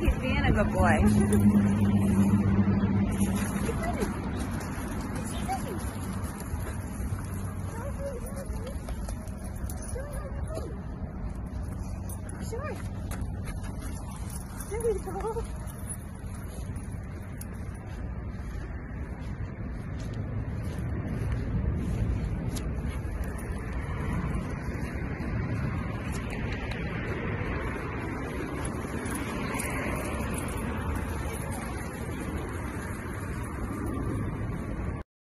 He's being a good boy. Sure. There we go.